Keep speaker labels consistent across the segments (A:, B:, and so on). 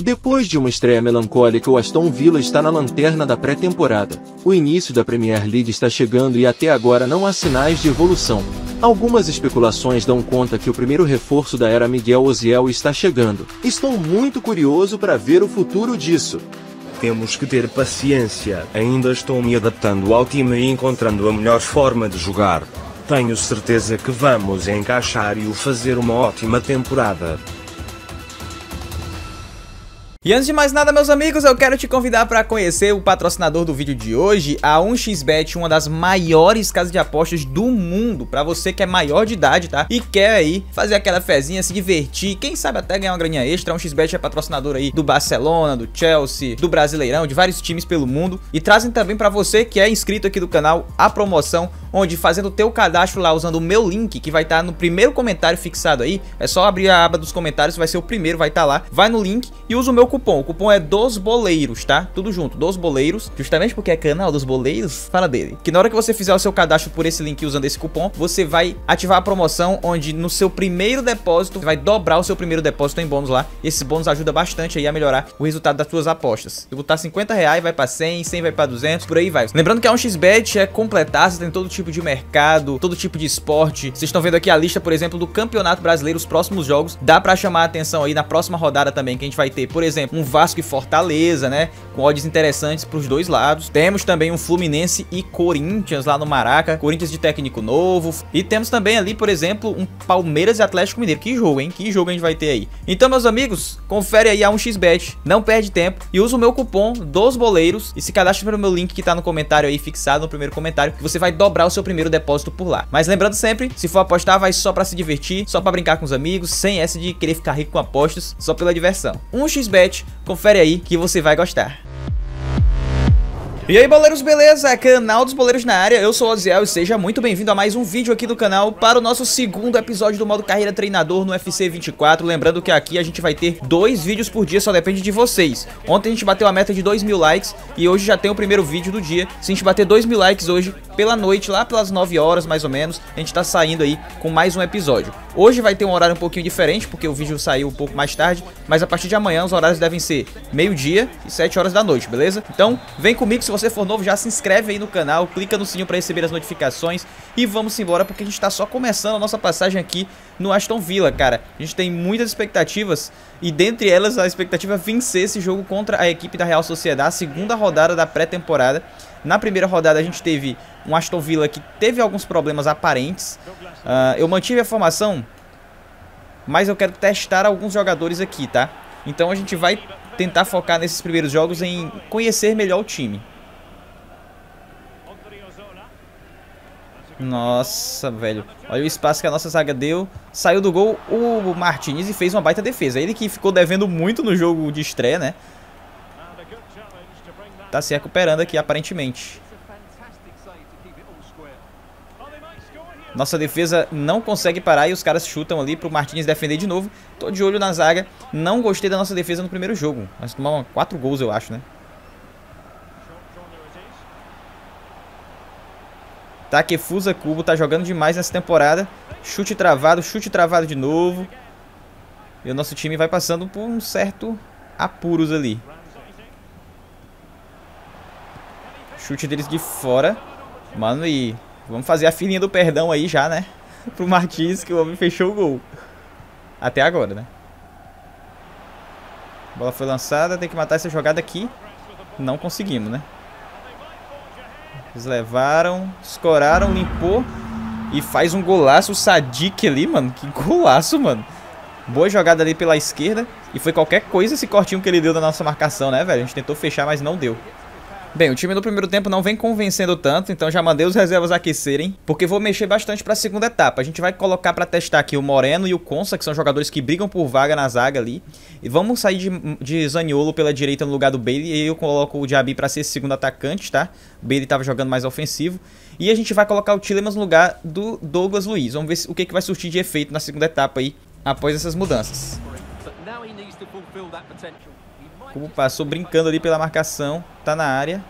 A: Depois de uma estreia melancólica, o Aston Villa está na lanterna da pré-temporada. O início da Premier League está chegando e até agora não há sinais de evolução. Algumas especulações dão conta que o primeiro reforço da era Miguel Oziel está chegando. Estou muito curioso para ver o futuro disso.
B: Temos que ter paciência. Ainda estou me adaptando ao time e encontrando a melhor forma de jogar. Tenho certeza que vamos encaixar e o fazer uma ótima temporada.
C: E antes de mais nada, meus amigos, eu quero te convidar para conhecer o patrocinador do vídeo de hoje, a 1xBet, uma das maiores casas de apostas do mundo, para você que é maior de idade, tá? E quer aí fazer aquela fezinha, se divertir, quem sabe até ganhar uma graninha extra. A 1xBet é patrocinador aí do Barcelona, do Chelsea, do Brasileirão, de vários times pelo mundo. E trazem também para você que é inscrito aqui do canal a promoção, onde fazendo o teu cadastro lá usando o meu link, que vai estar tá no primeiro comentário fixado aí, é só abrir a aba dos comentários, vai ser o primeiro, vai estar tá lá. Vai no link e usa o meu cupom. O cupom é dos boleiros, tá? Tudo junto, dos boleiros. Justamente porque é canal dos boleiros, fala dele. Que na hora que você fizer o seu cadastro por esse link usando esse cupom, você vai ativar a promoção onde no seu primeiro depósito vai dobrar o seu primeiro depósito em bônus lá. Esse bônus ajuda bastante aí a melhorar o resultado das suas apostas. Se botar 50 reais, vai para 100, 100 vai para 200, por aí vai. Lembrando que a 1xBet é completar, você tem todo tipo de mercado, todo tipo de esporte. Vocês estão vendo aqui a lista, por exemplo, do Campeonato Brasileiro, os próximos jogos. Dá para chamar a atenção aí na próxima rodada também, que a gente vai ter, por exemplo, um Vasco e Fortaleza, né? Com odds interessantes para os dois lados. Temos também um Fluminense e Corinthians lá no Maraca. Corinthians de técnico novo. E temos também ali, por exemplo, um Palmeiras e Atlético Mineiro. Que jogo, hein? Que jogo a gente vai ter aí. Então, meus amigos, confere aí a 1xBet. Não perde tempo. E usa o meu cupom dos boleiros. E se cadastre pelo meu link que tá no comentário aí, fixado no primeiro comentário. Que você vai dobrar o seu primeiro depósito por lá. Mas lembrando sempre, se for apostar, vai só para se divertir. Só para brincar com os amigos. Sem essa de querer ficar rico com apostas. Só pela diversão. 1xBet, confere aí que você vai gostar. E aí, boleiros, beleza? Canal dos Boleiros na área, eu sou o Oziel e seja muito bem-vindo a mais um vídeo aqui do canal para o nosso segundo episódio do modo Carreira Treinador no FC 24. Lembrando que aqui a gente vai ter dois vídeos por dia, só depende de vocês. Ontem a gente bateu a meta de 2 mil likes e hoje já tem o primeiro vídeo do dia. Se a gente bater 2 mil likes hoje, pela noite, lá pelas 9 horas mais ou menos, a gente tá saindo aí com mais um episódio. Hoje vai ter um horário um pouquinho diferente, porque o vídeo saiu um pouco mais tarde, mas a partir de amanhã os horários devem ser meio-dia e 7 horas da noite, beleza? Então, vem comigo, se você for novo, já se inscreve aí no canal, clica no sininho para receber as notificações e vamos embora, porque a gente tá só começando a nossa passagem aqui no Aston Villa, cara. A gente tem muitas expectativas e dentre elas a expectativa é vencer esse jogo contra a equipe da Real Sociedade, a segunda rodada da pré-temporada. Na primeira rodada a gente teve um Aston Villa que teve alguns problemas aparentes. Uh, eu mantive a formação, mas eu quero testar alguns jogadores aqui, tá? Então a gente vai tentar focar nesses primeiros jogos em conhecer melhor o time. Nossa, velho. Olha o espaço que a nossa zaga deu. Saiu do gol o Martinez e fez uma baita defesa. Ele que ficou devendo muito no jogo de estreia, né? Tá se recuperando aqui, aparentemente. Nossa defesa não consegue parar e os caras chutam ali pro Martins defender de novo. Tô de olho na zaga. Não gostei da nossa defesa no primeiro jogo. Nós tomamos quatro gols, eu acho, né? Takefusa Kubo tá jogando demais nessa temporada. Chute travado, chute travado de novo. E o nosso time vai passando por um certo apuros ali. Chute deles de fora. Mano, e vamos fazer a filinha do perdão aí já, né? Pro Martins, que o homem fechou o gol. Até agora, né? A bola foi lançada, tem que matar essa jogada aqui. Não conseguimos, né? Eles levaram, escoraram, limpou. E faz um golaço, o Sadik ali, mano. Que golaço, mano. Boa jogada ali pela esquerda. E foi qualquer coisa esse cortinho que ele deu da nossa marcação, né, velho? A gente tentou fechar, mas não deu. Bem, o time do primeiro tempo não vem convencendo tanto, então já mandei os reservas aquecerem, porque vou mexer bastante para a segunda etapa. A gente vai colocar para testar aqui o Moreno e o Consa, que são jogadores que brigam por vaga na zaga ali. E vamos sair de, de Zaniolo pela direita no lugar do Bailey, e eu coloco o Diaby para ser segundo atacante, tá? O Bailey estava jogando mais ofensivo. E a gente vai colocar o Tillemans no lugar do Douglas Luiz. Vamos ver o que, que vai surtir de efeito na segunda etapa aí, após essas mudanças. Passou brincando ali pela marcação. Tá na área.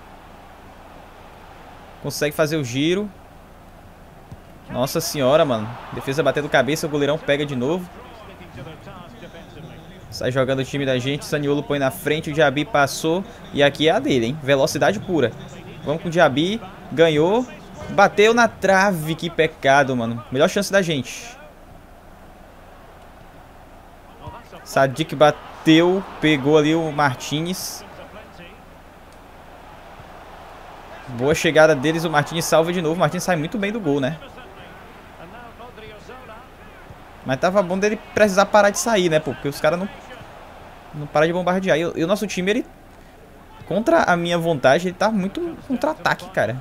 C: Consegue fazer o giro. Nossa senhora, mano. Defesa batendo cabeça, o goleirão pega de novo. Sai jogando o time da gente. Saniolo põe na frente. O Diaby passou. E aqui é a dele, hein? Velocidade pura. Vamos com o Diaby. Ganhou. Bateu na trave. Que pecado, mano. Melhor chance da gente. Sadik bateu. Pegou ali o Martinez. Boa chegada deles. O Martinez salva de novo. O Martinez sai muito bem do gol, né? Mas tava bom dele precisar parar de sair, né, pô? Porque os caras não, não param de bombardear. E, e, o nosso time, ele... Contra a minha vontade, ele tá muito contra-ataque, cara.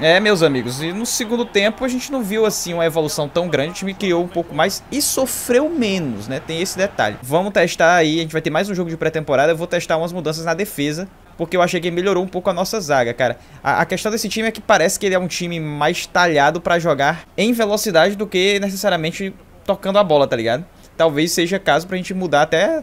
C: É, meus amigos, e no segundo tempo a gente não viu, assim, uma evolução tão grande. O time criou um pouco mais e sofreu menos, né? Tem esse detalhe. Vamos testar aí, a gente vai ter mais um jogo de pré-temporada. Eu vou testar umas mudanças na defesa porque eu achei que melhorou um pouco a nossa zaga, cara. A, a, questão desse time é que parece que ele é um time mais talhado para jogar em velocidade do que necessariamente tocando a bola, tá ligado? Talvez seja caso pra gente mudar até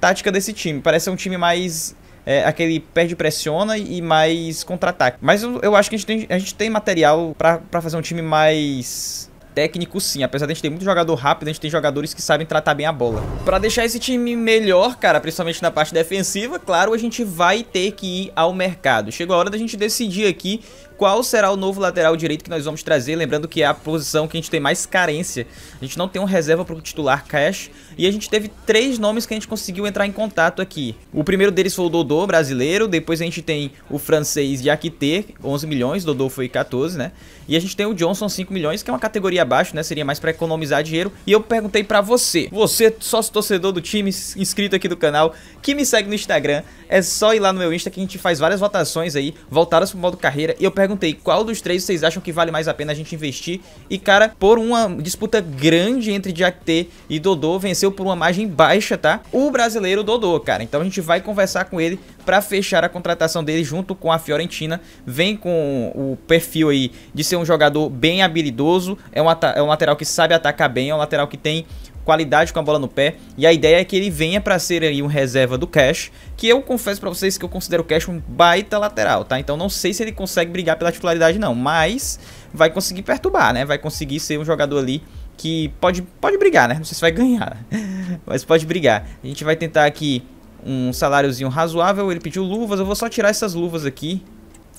C: tática desse time. Parece ser um time mais é, aquele perde pressiona e mais contra-ataque. Mas eu, eu, acho que a gente tem, a gente tem material para fazer um time mais técnico sim, apesar de a gente ter muito jogador rápido, a gente tem jogadores que sabem tratar bem a bola. Para deixar esse time melhor, cara, principalmente na parte defensiva, claro, a gente vai ter que ir ao mercado. Chegou a hora da gente decidir aqui qual será o novo lateral direito que nós vamos trazer, lembrando que é a posição que a gente tem mais carência. A gente não tem um reserva para o titular Cash, e a gente teve três nomes que a gente conseguiu entrar em contato aqui. O primeiro deles foi o Dodô, brasileiro, depois a gente tem o francês Yakité, 11 milhões, Dodô foi 14, né? E a gente tem o Johnson, 5 milhões, que é uma categoria abaixo, né? Seria mais para economizar dinheiro. E eu perguntei para você, você, sócio torcedor do time, inscrito aqui do canal, que me segue no Instagram, é só ir lá no meu Insta que a gente faz várias votações aí, voltadas pro modo carreira, e eu perguntei perguntei qual dos três vocês acham que vale mais a pena a gente investir. E, cara, por uma disputa grande entre T e Dodô, venceu por uma margem baixa, tá? O brasileiro Dodô, cara. Então a gente vai conversar com ele para fechar a contratação dele junto com a Fiorentina. Vem com o perfil aí de ser um jogador bem habilidoso, é um, é um lateral que sabe atacar bem, é um lateral que tem qualidade com a bola no pé. E a ideia é que ele venha para ser aí um reserva do Cash, que eu confesso para vocês que eu considero o Cash um baita lateral, tá? Então não sei se ele consegue brigar pela titularidade não, mas vai conseguir perturbar, né? Vai conseguir ser um jogador ali que pode, pode brigar, né? Não sei se vai ganhar, mas pode brigar. A gente vai tentar aqui um saláriozinho razoável, ele pediu luvas, eu vou só tirar essas luvas aqui,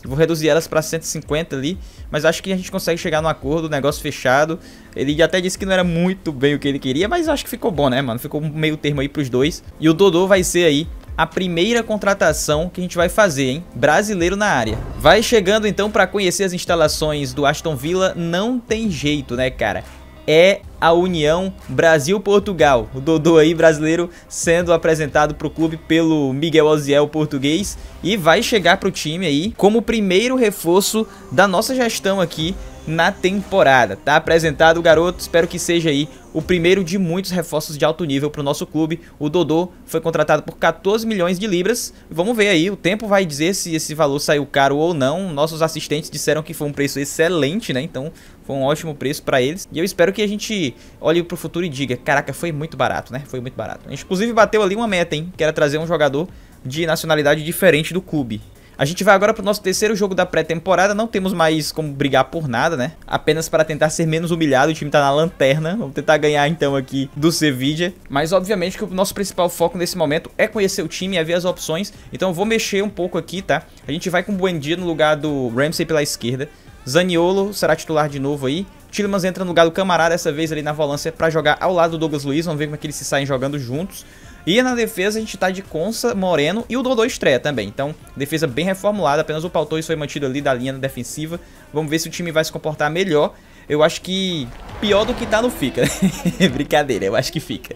C: Vou reduzir elas para 150 ali, mas acho que a gente consegue chegar no acordo, negócio fechado. Ele até disse que não era muito bem o que ele queria, mas acho que ficou bom, né, mano? Ficou meio termo aí pros dois. E o Dodô vai ser aí a primeira contratação que a gente vai fazer, hein? Brasileiro na área. Vai chegando então para conhecer as instalações do Aston Villa, não tem jeito, né, cara? É a União Brasil-Portugal. O Dodô aí, brasileiro, sendo apresentado para o clube pelo Miguel Oziel, português. E vai chegar para o time aí como primeiro reforço da nossa gestão aqui na temporada. Tá apresentado o garoto, espero que seja aí o primeiro de muitos reforços de alto nível para o nosso clube. O Dodô foi contratado por 14 milhões de libras. Vamos ver aí, o tempo vai dizer se esse valor saiu caro ou não. Nossos assistentes disseram que foi um preço excelente, né? Então foi um ótimo preço para eles. E eu espero que a gente olhe para o futuro e diga: caraca, foi muito barato, né? Foi muito barato. A gente inclusive bateu ali uma meta, hein? Que era trazer um jogador de nacionalidade diferente do clube. A gente vai agora para o nosso terceiro jogo da pré-temporada. Não temos mais como brigar por nada, né? Apenas para tentar ser menos humilhado. O time tá na lanterna. Vamos tentar ganhar então aqui do Sevilla. Mas obviamente que o nosso principal foco nesse momento é conhecer o time e ver as opções. Então eu vou mexer um pouco aqui, tá? A gente vai com o Buendia no lugar do Ramsey pela esquerda. Zaniolo será titular de novo aí. Tillemans entra no lugar do Camarada dessa vez ali na volância para jogar ao lado do Douglas Luiz. Vamos ver como é que eles se saem jogando juntos. E na defesa a gente tá de Consa, Moreno e o Dodô estreia também. Então, defesa bem reformulada, apenas o Pautois foi mantido ali da linha defensiva. Vamos ver se o time vai se comportar melhor. Eu acho que pior do que tá não fica. Brincadeira, eu acho que fica.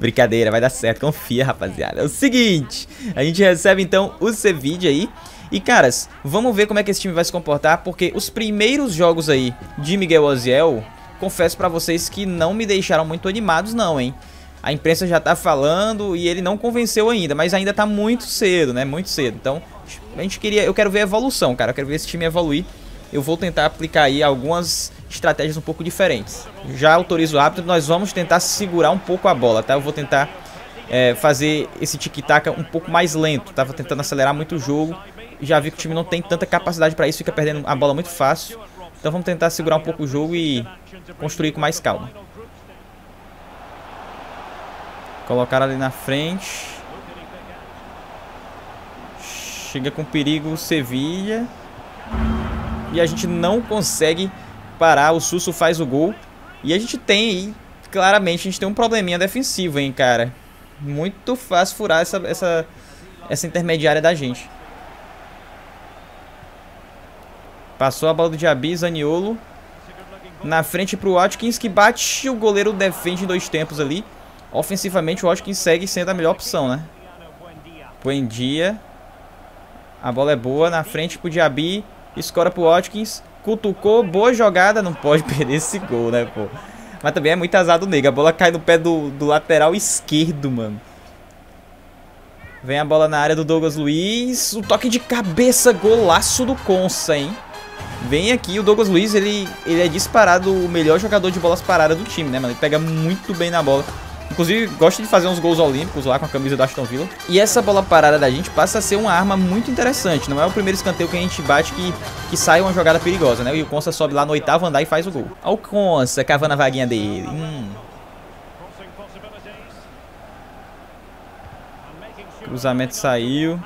C: Brincadeira, vai dar certo, confia, rapaziada. É o seguinte, a gente recebe então o Sevilla aí. E caras, vamos ver como é que esse time vai se comportar, porque os primeiros jogos aí de Miguel Oziel, confesso pra vocês que não me deixaram muito animados não, hein. A imprensa já tá falando e ele não convenceu ainda, mas ainda tá muito cedo, né? Muito cedo. Então, a gente queria, eu quero ver a evolução, cara. Eu quero ver esse time evoluir. Eu vou tentar aplicar aí algumas estratégias um pouco diferentes. Já autorizo o árbitro, nós vamos tentar segurar um pouco a bola, tá? Eu vou tentar é, fazer esse tic-tac um pouco mais lento. Tava tentando acelerar muito o jogo. Já vi que o time não tem tanta capacidade para isso, fica perdendo a bola muito fácil. Então vamos tentar segurar um pouco o jogo e construir com mais calma. Colocaram ali na frente. Chega com perigo o Sevilha. E a gente não consegue parar. O Susso faz o gol. E a gente tem aí, claramente, a gente tem um probleminha defensivo, hein, cara. Muito fácil furar essa, essa, essa intermediária da gente. Passou a bola do Diaby, Zaniolo. Na frente pro Watkins, que bate. O goleiro defende em dois tempos ali. Ofensivamente, o Watkins segue sendo a melhor opção, né? Buendia. A bola é boa. Na frente pro Diaby. Escora pro Watkins. Cutucou. Boa jogada. Não pode perder esse gol, né, pô? Mas também é muito azar do nego. A bola cai no pé do, do lateral esquerdo, mano. Vem a bola na área do Douglas Luiz. O toque de cabeça. Golaço do Consa, hein? Vem aqui, o Douglas Luiz, ele, ele é disparado o melhor jogador de bolas paradas do time, né, mano? Ele pega muito bem na bola. Inclusive, gosta de fazer uns gols olímpicos lá com a camisa da Aston Villa. E essa bola parada da gente passa a ser uma arma muito interessante. Não é o primeiro escanteio que a gente bate que, que sai uma jogada perigosa, né? E o Consa sobe lá no oitavo andar e faz o gol. Olha o Consa cavando a vaguinha dele. Hum. Cruzamento saiu.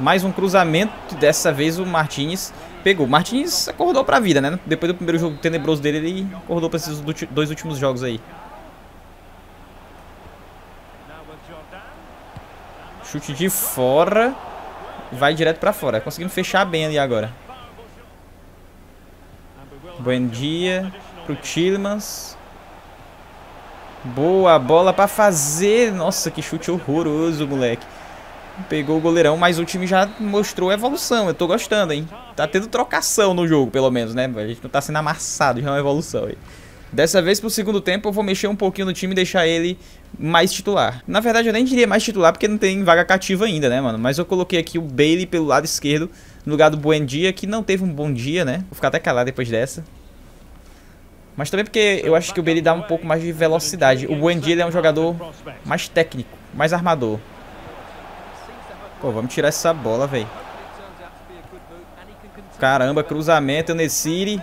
C: Mais um cruzamento. Dessa vez o Martinez pegou. O Martinez acordou pra vida, né? Depois do primeiro jogo tenebroso dele, ele acordou pra esses dois últimos jogos aí. Chute de fora. Vai direto pra fora. Conseguindo fechar bem ali agora. Bom dia pro Tilmans. Boa bola pra fazer. Nossa, que chute horroroso, moleque. Pegou o goleirão, mas o time já mostrou evolução. Eu tô gostando, hein? Tá tendo trocação no jogo, pelo menos, né? A gente não tá sendo amassado, já é uma evolução aí. Dessa vez, pro segundo tempo, eu vou mexer um pouquinho no time e deixar ele mais titular. Na verdade, eu nem diria mais titular, porque não tem vaga cativa ainda, né, mano? Mas eu coloquei aqui o Bailey pelo lado esquerdo, no lugar do Buendia, que não teve um bom dia, né? Vou ficar até calado depois dessa. Mas também porque eu acho que o Bailey dá um pouco mais de velocidade. O Buendia é um jogador mais técnico, mais armador. Pô, vamos tirar essa bola, velho. Caramba, cruzamento, Nesiri.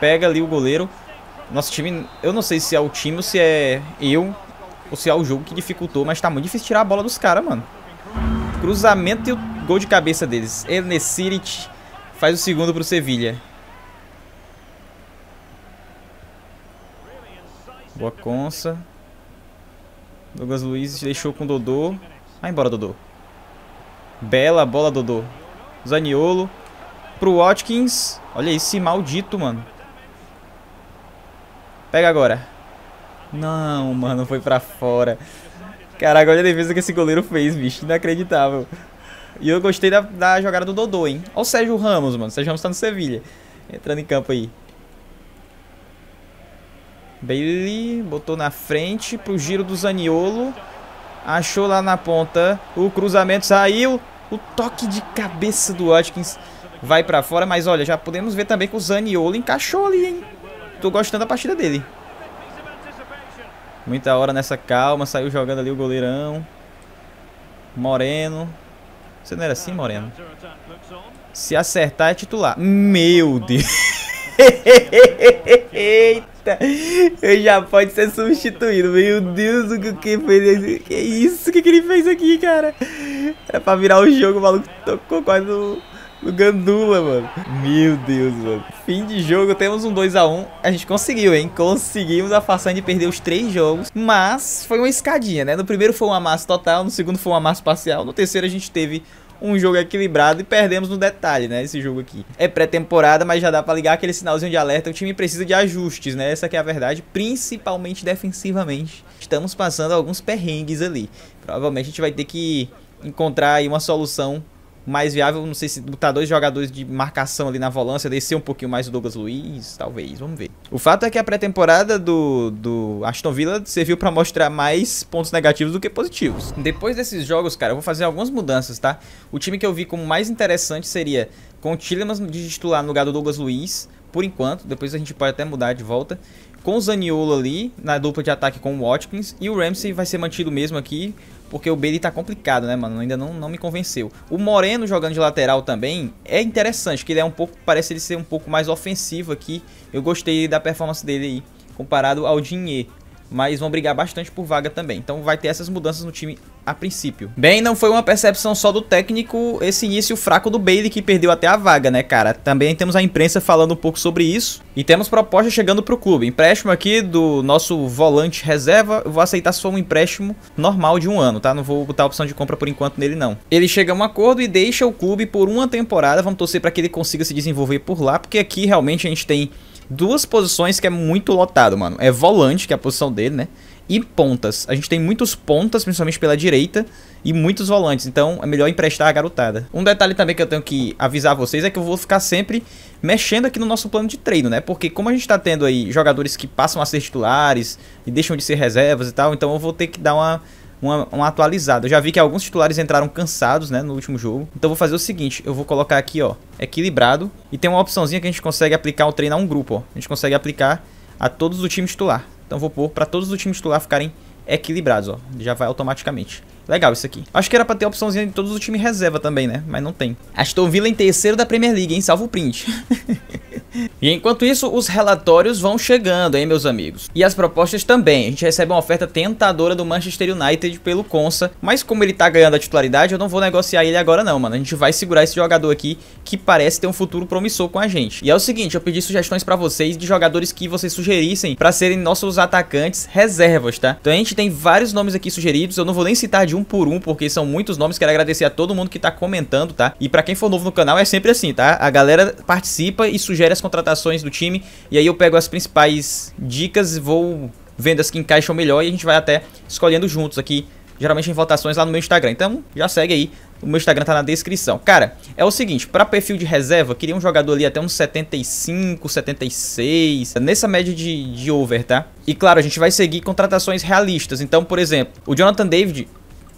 C: Pega ali o goleiro. Nosso time, eu não sei se é o time ou se é eu, ou se é o jogo que dificultou, mas tá muito difícil tirar a bola dos caras, mano. Cruzamento e o gol de cabeça deles. El Nesiric faz o segundo pro Sevilha. Boa conça. Douglas Luiz deixou com o Dodô. Vai embora, Dodô. Bela bola, Dodô. Zaniolo. Pro Watkins. Olha esse maldito, mano. Pega agora. Não, mano, foi pra fora. Caraca, olha a defesa que esse goleiro fez, bicho. Inacreditável. E eu gostei da, da jogada do Dodô, hein. Olha o Sérgio Ramos, mano. O Sérgio Ramos tá no Sevilha. Entrando em campo aí. Bailey botou na frente pro giro do Zaniolo. Achou lá na ponta. O cruzamento saiu. O toque de cabeça do Watkins vai pra fora. Mas olha, já podemos ver também que o Zaniolo encaixou ali, hein. Tô gostando da partida dele. Muita hora nessa calma. Saiu jogando ali o goleirão. Moreno. Você não era assim, Moreno? Se acertar é titular. Meu Deus. Eita. Ele já pode ser substituído. Meu Deus, o que fez? Que isso? O que, que ele fez aqui, cara? Era pra virar o jogo, o maluco tocou quase no no Gandula, mano. Meu Deus, mano. Fim de jogo, temos um 2x1. A gente conseguiu, hein? Conseguimos a façanha de perder os três jogos. Mas foi uma escadinha, né? No primeiro foi uma massa total, no segundo foi uma massa parcial. No terceiro a gente teve um jogo equilibrado e perdemos no detalhe, né? Esse jogo aqui. É pré-temporada, mas já dá pra ligar aquele sinalzinho de alerta. O time precisa de ajustes, né? Essa é a verdade, principalmente defensivamente. Estamos passando alguns perrengues ali. Provavelmente a gente vai ter que encontrar aí uma solução mais viável, não sei se botar dois jogadores de marcação ali na volância, descer um pouquinho mais o Douglas Luiz, talvez, vamos ver. O fato é que a pré-temporada do, do Aston Villa serviu para mostrar mais pontos negativos do que positivos. Depois desses jogos, cara, eu vou fazer algumas mudanças, tá? O time que eu vi como mais interessante seria com o Tillemans de titular no lugar do Douglas Luiz, por enquanto, depois a gente pode até mudar de volta. Com o Zaniolo ali, na dupla de ataque com o Watkins, e o Ramsey vai ser mantido mesmo aqui, porque o Bailey tá complicado, né, mano? Ainda não, não me convenceu. O Moreno jogando de lateral também é interessante, que ele é um pouco, parece ele ser um pouco mais ofensivo aqui. Eu gostei da performance dele aí, comparado ao Dinhe. Mas vão brigar bastante por vaga também. Então vai ter essas mudanças no time a princípio. Bem, não foi uma percepção só do técnico esse início fraco do Bailey que perdeu até a vaga, né, cara? Também temos a imprensa falando um pouco sobre isso. E temos proposta chegando pro clube. Empréstimo aqui do nosso volante reserva. Eu vou aceitar só um empréstimo normal de um ano, tá? Não vou botar a opção de compra por enquanto nele, não. Ele chega a um acordo e deixa o clube por uma temporada. Vamos torcer para que ele consiga se desenvolver por lá, porque aqui realmente a gente tem duas posições que é muito lotado, mano. É volante, que é a posição dele, né? E pontas. A gente tem muitos pontas, principalmente pela direita, e muitos volantes. Então é melhor emprestar a garotada. Um detalhe também que eu tenho que avisar vocês é que eu vou ficar sempre mexendo aqui no nosso plano de treino, né? Porque como a gente tá tendo aí jogadores que passam a ser titulares e deixam de ser reservas e tal, então eu vou ter que dar uma uma, uma, atualizada. Eu já vi que alguns titulares entraram cansados, né, no último jogo. Então vou fazer o seguinte, eu vou colocar aqui, ó, equilibrado. E tem uma opçãozinha que a gente consegue aplicar o treino a um grupo, ó. A gente consegue aplicar a todos do time titular. Então vou pôr para todos do time titular ficarem equilibrados, ó. Já vai automaticamente. Legal isso aqui. Acho que era pra ter opçãozinha de todos os times reserva também, né? Mas não tem. Aston Villa em terceiro da Premier League, hein? Salvo o print. E enquanto isso, os relatórios vão chegando, hein, meus amigos? E as propostas também. A gente recebe uma oferta tentadora do Manchester United pelo Consa, mas como ele tá ganhando a titularidade, eu não vou negociar ele agora não, mano. A gente vai segurar esse jogador aqui que parece ter um futuro promissor com a gente. E é o seguinte, eu pedi sugestões para vocês de jogadores que vocês sugerissem para serem nossos atacantes reservas, tá? Então a gente tem vários nomes aqui sugeridos, eu não vou nem citar de um por um, porque são muitos nomes. Quero agradecer a todo mundo que tá comentando, tá? E para quem for novo no canal, é sempre assim, tá? A galera participa e sugere as contratações do time. E aí eu pego as principais dicas vou vendo as que encaixam melhor e a gente vai até escolhendo juntos aqui, geralmente em votações lá no meu Instagram. Então já segue aí, o meu Instagram tá na descrição. Cara, é o seguinte, para perfil de reserva, queria um jogador ali até uns 75, 76, nessa média de, de over, tá? E claro, a gente vai seguir contratações realistas. Então, por exemplo, o Jonathan David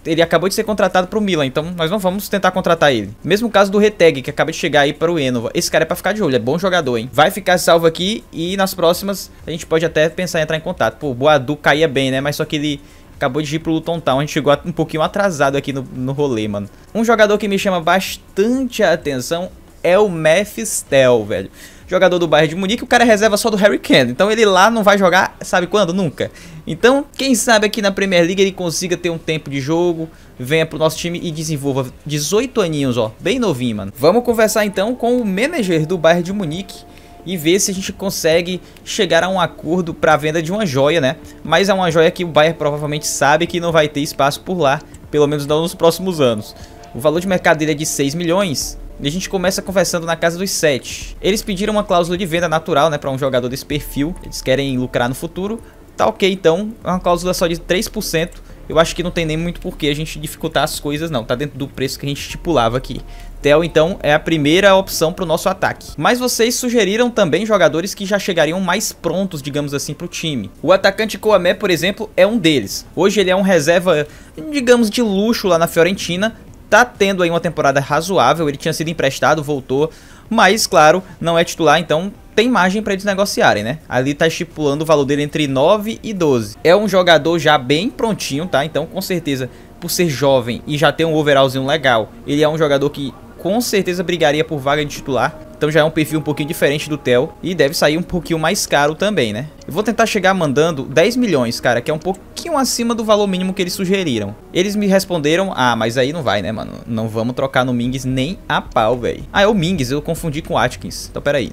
C: ele acabou de ser contratado pro Milan, então nós não vamos tentar contratar ele. Mesmo caso do Reteg, que acaba de chegar aí para o Enova. Esse cara é pra ficar de olho, é bom jogador, hein? Vai ficar salvo aqui e nas próximas a gente pode até pensar em entrar em contato. Pô, o Boadu caía bem, né? Mas só que ele acabou de ir pro Luton Town. A gente chegou um pouquinho atrasado aqui no, no rolê, mano. Um jogador que me chama bastante a atenção é o Mephistel, velho jogador do Bayern de Munique, o cara é reserva só do Harry Kane. Então ele lá não vai jogar, sabe quando? Nunca. Então, quem sabe aqui na Premier League ele consiga ter um tempo de jogo, venha pro nosso time e desenvolva 18 aninhos, ó, bem novinho, mano. Vamos conversar então com o manager do Bayern de Munique e ver se a gente consegue chegar a um acordo para venda de uma joia, né? Mas é uma joia que o Bayern provavelmente sabe que não vai ter espaço por lá, pelo menos não nos próximos anos. O valor de mercado dele é de 6 milhões, e a gente começa conversando na casa dos 7. Eles pediram uma cláusula de venda natural, né, para um jogador desse perfil. Eles querem lucrar no futuro. Tá ok, então, é uma cláusula só de 3%. Eu acho que não tem nem muito porquê a gente dificultar as coisas, não. Tá dentro do preço que a gente estipulava aqui. Tel, então, é a primeira opção para o nosso ataque. Mas vocês sugeriram também jogadores que já chegariam mais prontos, digamos assim, para o time. O atacante Coamé, por exemplo, é um deles. Hoje ele é um reserva, digamos, de luxo lá na Fiorentina, tá tendo aí uma temporada razoável, ele tinha sido emprestado, voltou, mas claro, não é titular, então tem margem para eles negociarem, né? Ali tá estipulando o valor dele entre 9 e 12. É um jogador já bem prontinho, tá? Então, com certeza, por ser jovem e já ter um overallzinho legal, ele é um jogador que com certeza brigaria por vaga de titular. Então já é um perfil um pouquinho diferente do Tel e deve sair um pouquinho mais caro também, né? Eu vou tentar chegar mandando 10 milhões, cara, que é um pouquinho acima do valor mínimo que eles sugeriram. Eles me responderam, ah, mas aí não vai, né, mano? Não vamos trocar no Mings nem a pau, velho. Ah, é o Mings, eu confundi com o Atkins. Então peraí.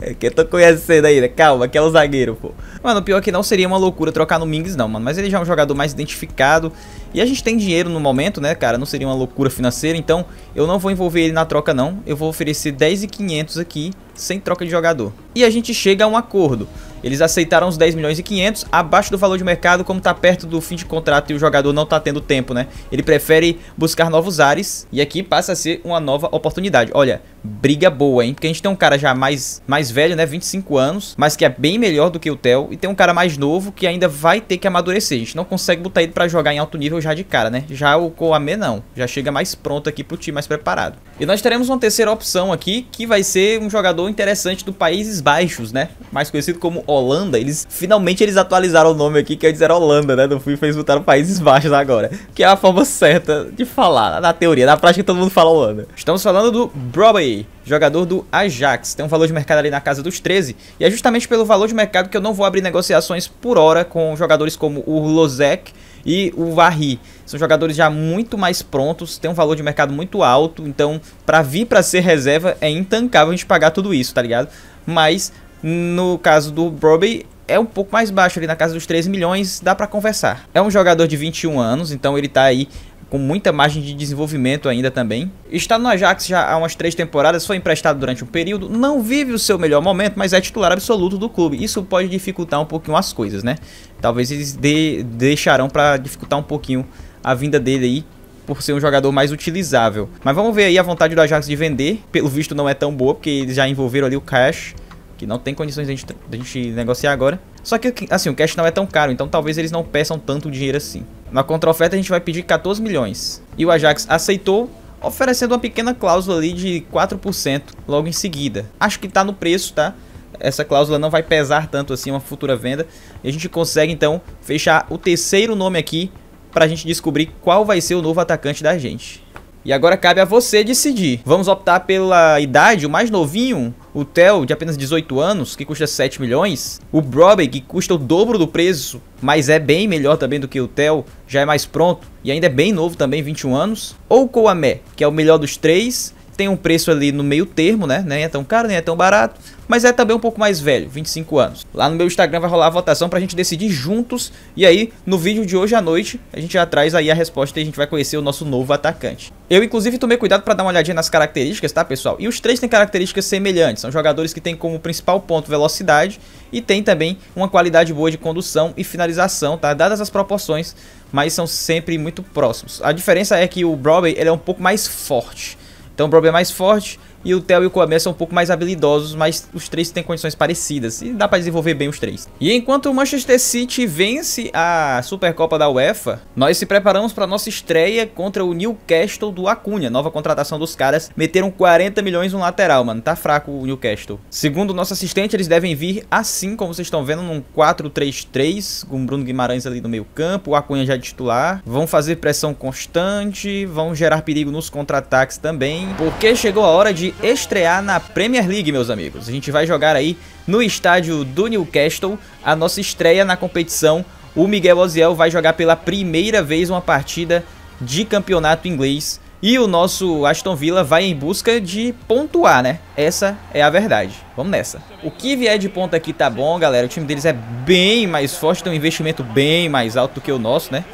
C: É que eu tô conhecendo né? Calma, que é o zagueiro, pô. Mano, pior é que não seria uma loucura trocar no Mings, não, mano. Mas ele já é um jogador mais identificado. E a gente tem dinheiro no momento, né, cara? Não seria uma loucura financeira. Então, eu não vou envolver ele na troca, não. Eu vou oferecer 10.500 aqui, sem troca de jogador. E a gente chega a um acordo. Eles aceitaram os 10 milhões e 500 abaixo do valor de mercado, como tá perto do fim de contrato e o jogador não tá tendo tempo, né? Ele prefere buscar novos ares e aqui passa a ser uma nova oportunidade. Olha, briga boa, hein? Porque a gente tem um cara já mais, mais velho, né? 25 anos, mas que é bem melhor do que o Theo. E tem um cara mais novo que ainda vai ter que amadurecer. A gente não consegue botar ele para jogar em alto nível já de cara, né? Já o Koame não. Já chega mais pronto aqui pro time, mais preparado. E nós teremos uma terceira opção aqui, que vai ser um jogador interessante do Países Baixos, né? Mais conhecido como Holanda. Eles finalmente eles atualizaram o nome aqui, que antes era Holanda, né? No FIFA eles botaram Países Baixos agora. Que é a forma certa de falar, na teoria. Na prática todo mundo fala Holanda. Estamos falando do Broby Jogador do Ajax, tem um valor de mercado ali na casa dos 13, e é justamente pelo valor de mercado que eu não vou abrir negociações por hora com jogadores como o Lozek e o Varri. São jogadores já muito mais prontos, tem um valor de mercado muito alto, então para vir para ser reserva é intancável a gente pagar tudo isso, tá ligado? Mas no caso do Brobey é um pouco mais baixo ali na casa dos 13 milhões, dá para conversar. É um jogador de 21 anos, então ele tá aí com muita margem de desenvolvimento ainda também. Está no Ajax já há umas três temporadas, foi emprestado durante um período, não vive o seu melhor momento, mas é titular absoluto do clube. Isso pode dificultar um pouquinho as coisas, né? Talvez eles de, deixarão para dificultar um pouquinho a vinda dele aí, por ser um jogador mais utilizável. Mas vamos ver aí a vontade do Ajax de vender, pelo visto não é tão boa, porque eles já envolveram ali o cash, que não tem condições de a gente, de a gente negociar agora. Só que, assim, o cash não é tão caro, então talvez eles não peçam tanto dinheiro assim. Na contra-oferta a gente vai pedir 14 milhões. E o Ajax aceitou, oferecendo uma pequena cláusula ali de 4% logo em seguida. Acho que tá no preço, tá? Essa cláusula não vai pesar tanto assim uma futura venda. E a gente consegue então fechar o terceiro nome aqui para a gente descobrir qual vai ser o novo atacante da gente. E agora cabe a você decidir. Vamos optar pela idade, o mais novinho, o Theo, de apenas 18 anos, que custa 7 milhões. O Brobey, que custa o dobro do preço, mas é bem melhor também do que o Theo, já é mais pronto e ainda é bem novo também, 21 anos. Ou o Kouamé, que é o melhor dos três, tem um preço ali no meio termo, né? Nem é tão caro, nem é tão barato, mas é também um pouco mais velho, 25 anos. Lá no meu Instagram vai rolar a votação pra gente decidir juntos. E aí, no vídeo de hoje à noite, a gente já traz aí a resposta e a gente vai conhecer o nosso novo atacante. Eu, inclusive, tomei cuidado para dar uma olhadinha nas características, tá, pessoal? E os três têm características semelhantes. São jogadores que têm como principal ponto velocidade e tem também uma qualidade boa de condução e finalização, tá? Dadas as proporções, mas são sempre muito próximos. A diferença é que o Broadway ele é um pouco mais forte. Então o Broadway é mais forte e o Theo e o Kwame são um pouco mais habilidosos, mas os três têm condições parecidas e dá para desenvolver bem os três. E enquanto o Manchester City vence a Supercopa da UEFA, nós se preparamos para nossa estreia contra o Newcastle do Acunha, nova contratação dos caras. Meteram 40 milhões no lateral, mano, tá fraco o Newcastle. Segundo o nosso assistente, eles devem vir assim, como vocês estão vendo, num 4-3-3, com o Bruno Guimarães ali no meio campo, o Acunha já titular. Vão fazer pressão constante, vão gerar perigo nos contra-ataques também, porque chegou a hora de estrear na Premier League, meus amigos. A gente vai jogar aí no estádio do Newcastle a nossa estreia na competição. O Miguel Oziel vai jogar pela primeira vez uma partida de campeonato inglês. E o nosso Aston Villa vai em busca de pontuar, né? Essa é a verdade. Vamos nessa. O que vier de ponta aqui tá bom, galera. O time deles é bem mais forte, tem um investimento bem mais alto do que o nosso, né?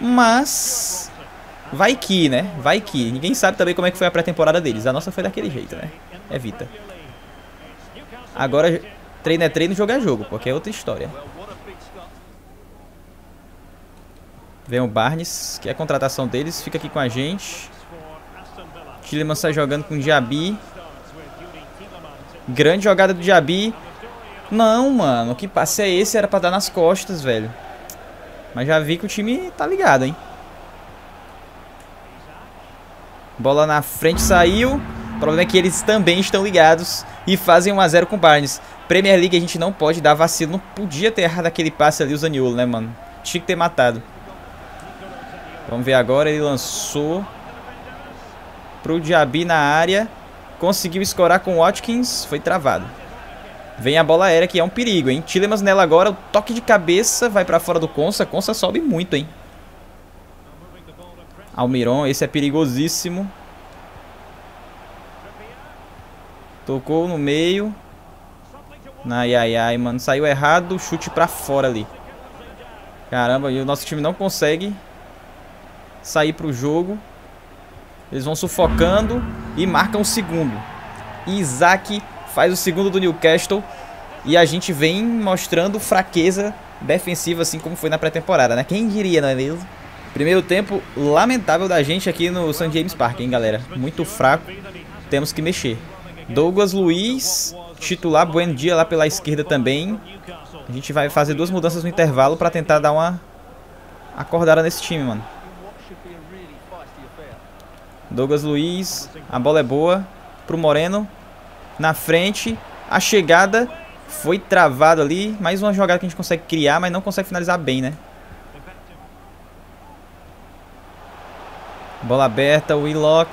C: Mas Vai que, né? Vai que. Ninguém sabe também como é que foi a pré-temporada deles. A nossa foi daquele jeito, né? Evita. Agora, treino é treino, jogo é jogo, porque é outra história. Vem o Barnes, que é a contratação deles, fica aqui com a gente. Tillemans sai jogando com o Diaby. Grande jogada do Diaby. Não, mano, que passe é esse? Era pra dar nas costas, velho. Mas já vi que o time tá ligado, hein? Bola na frente saiu. O problema é que eles também estão ligados e fazem 1x0 com o Barnes. Premier League a gente não pode dar vacilo. Não podia ter errado aquele passe ali, o Zaniolo, né, mano? Tinha que ter matado. Vamos ver agora. Ele lançou pro Diaby na área. Conseguiu escorar com o Watkins. Foi travado. Vem a bola aérea, que é um perigo, hein? Tillemans nela agora. O toque de cabeça vai pra fora do Consa. Consa sobe muito, hein? Almiron, esse é perigosíssimo. Tocou no meio. Ai, ai, ai, mano. Saiu errado. Chute pra fora ali. Caramba, e o nosso time não consegue sair pro jogo. Eles vão sufocando e marcam o segundo. Isaac faz o segundo do Newcastle. E a gente vem mostrando fraqueza defensiva, assim como foi na pré-temporada, né? Quem diria, não é mesmo? Primeiro tempo lamentável da gente aqui no St. James Park, hein, galera? Muito fraco. Temos que mexer. Douglas Luiz, titular Buendia lá pela esquerda também. A gente vai fazer duas mudanças no intervalo para tentar dar uma acordada nesse time, mano. Douglas Luiz, a bola é boa pro Moreno. Na frente, a chegada foi travada ali. Mais uma jogada que a gente consegue criar, mas não consegue finalizar bem, né? Bola aberta, Willock.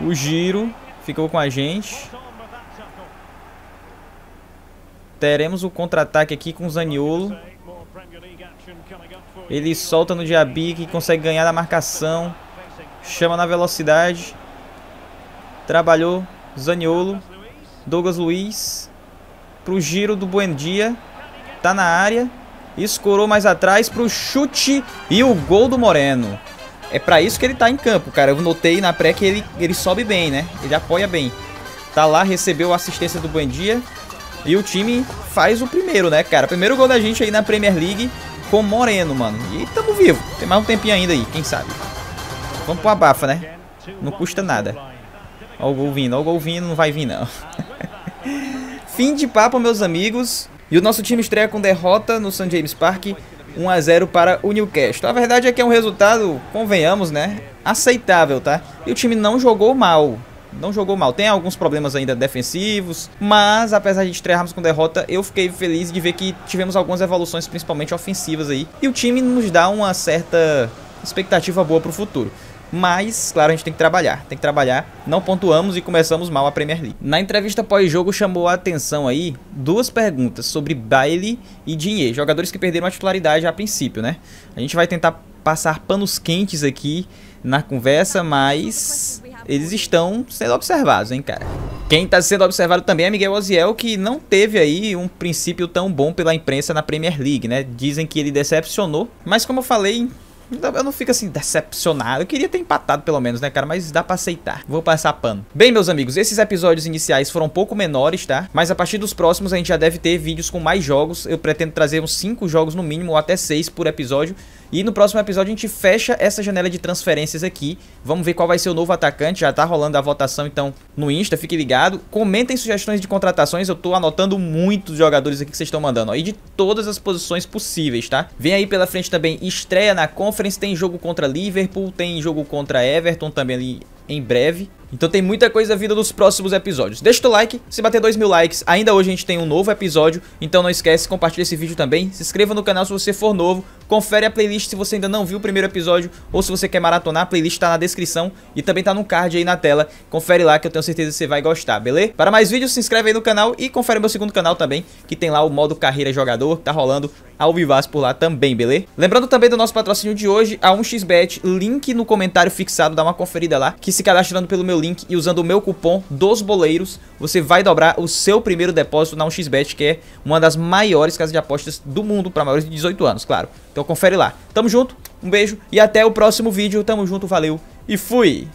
C: O Giro ficou com a gente. Teremos o contra-ataque aqui com o Zaniolo. Ele solta no Diaby que consegue ganhar da marcação. Chama na velocidade. Trabalhou Zaniolo. Douglas Luiz. Pro giro do Buendia. Tá na área. Escorou mais atrás pro chute e o gol do Moreno. É pra isso que ele tá em campo, cara. Eu notei na pré que ele, ele sobe bem, né? Ele apoia bem. Tá lá, recebeu a assistência do Buendia. E o time faz o primeiro, né, cara? Primeiro gol da gente aí na Premier League com Moreno, mano. E tamo vivo. Tem mais um tempinho ainda aí, quem sabe. Vamos pro abafa, né? Não custa nada. Ó o gol vindo, ó o gol vindo, não vai vir não. Fim de papo, meus amigos. E o nosso time estreia com derrota no St. James Park, 1 a 0 para o Newcastle. A verdade é que é um resultado, convenhamos, né, aceitável, tá? E o time não jogou mal. Não jogou mal. Tem alguns problemas ainda defensivos, mas apesar de estrearmos com derrota, eu fiquei feliz de ver que tivemos algumas evoluções, principalmente ofensivas aí. E o time nos dá uma certa expectativa boa para o futuro. Mas, claro, a gente tem que trabalhar. Tem que trabalhar. Não pontuamos e começamos mal a Premier League. Na entrevista pós-jogo chamou a atenção aí duas perguntas sobre Bailey e Dinhe, jogadores que perderam a titularidade a princípio, né? A gente vai tentar passar panos quentes aqui na conversa, mas eles estão sendo observados, hein, cara. Quem está sendo observado também é Miguel Oziel, que não teve aí um princípio tão bom pela imprensa na Premier League, né? Dizem que ele decepcionou, mas como eu falei, eu não fico assim decepcionado. Eu queria ter empatado pelo menos, né, cara? Mas dá pra aceitar. Vou passar pano. Bem, meus amigos, esses episódios iniciais foram um pouco menores, tá? Mas a partir dos próximos a gente já deve ter vídeos com mais jogos. Eu pretendo trazer uns 5 jogos no mínimo, ou até 6 por episódio. E no próximo episódio a gente fecha essa janela de transferências aqui. Vamos ver qual vai ser o novo atacante. Já tá rolando a votação, então, no Insta, fique ligado. Comentem sugestões de contratações. Eu tô anotando muitos jogadores aqui que vocês estão mandando, ó. E de todas as posições possíveis, tá? Vem aí pela frente também estreia na Conference. Tem jogo contra Liverpool, tem jogo contra Everton também ali em breve. Então tem muita coisa vindo nos próximos episódios. Deixa o like, se bater 2 mil likes, ainda hoje a gente tem um novo episódio, então não esquece, compartilha esse vídeo também, se inscreva no canal se você for novo, confere a playlist se você ainda não viu o primeiro episódio, ou se você quer maratonar, a playlist tá na descrição e também tá no card aí na tela, confere lá que eu tenho certeza que você vai gostar, beleza? Para mais vídeos, se inscreve aí no canal e confere meu segundo canal também, que tem lá o modo carreira jogador, tá rolando ao vivaz por lá também, beleza? Lembrando também do nosso patrocínio de hoje, a 1xBet, link no comentário fixado, dá uma conferida lá, que se cadastrando pelo meu link e usando o meu cupom dos boleiros, você vai dobrar o seu primeiro depósito na 1xBet, que é uma das maiores casas de apostas do mundo para maiores de 18 anos, claro. Então confere lá. Tamo junto, um beijo e até o próximo vídeo. Tamo junto, valeu e fui!